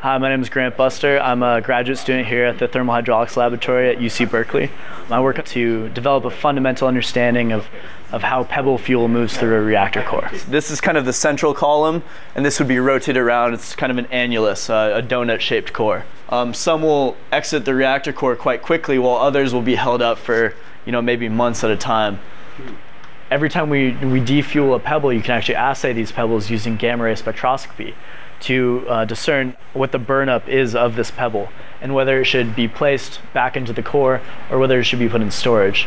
Hi, my name is Grant Buster. I'm a graduate student here at the Thermal Hydraulics Laboratory at UC Berkeley. I work to develop a fundamental understanding of, of how pebble fuel moves through a reactor core. This is kind of the central column, and this would be rotated around. It's kind of an annulus, uh, a donut-shaped core. Um, some will exit the reactor core quite quickly, while others will be held up for, you know, maybe months at a time every time we, we defuel a pebble, you can actually assay these pebbles using gamma ray spectroscopy to uh, discern what the burnup is of this pebble and whether it should be placed back into the core or whether it should be put in storage.